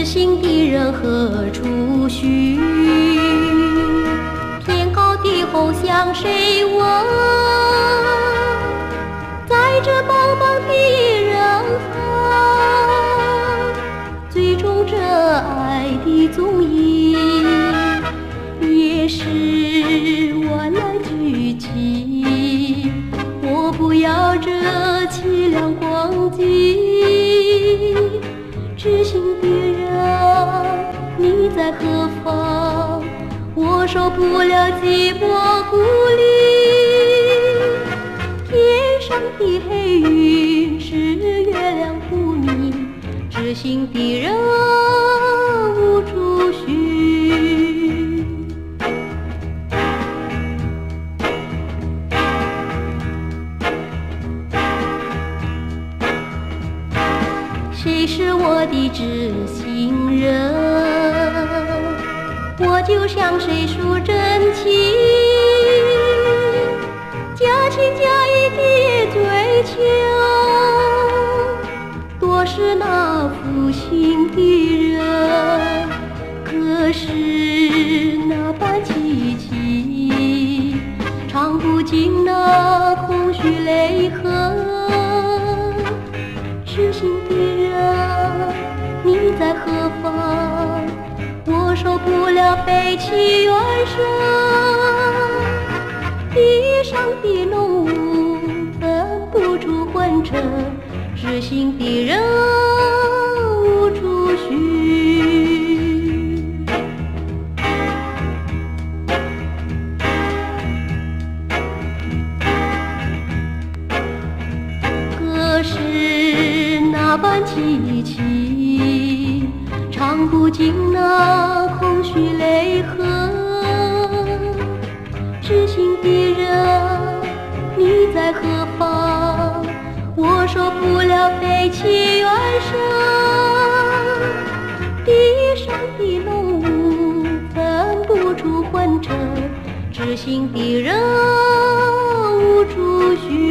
知心的人何处寻？天高地厚向谁问？在这茫茫的人海，最终这爱的踪影，也是万籁俱寂。我不要这凄凉光景。痴心的，在何方？我受不了寂寞孤立。天上的黑云是月亮不明，知心的人无处寻。谁是我的知心人？我就向谁诉真情？假情假意的追求，多是那负心的人。可是那般凄凄，唱不尽那空虚受不了悲凄怨声，地上的浓雾分不出昏沉，痴心的人无处寻。歌是那般凄凄，唱不尽那空虚泪痕。痴心的人，你在何方？我受不了悲凄怨声，地上的浓雾分不出昏沉，知心的人无处寻。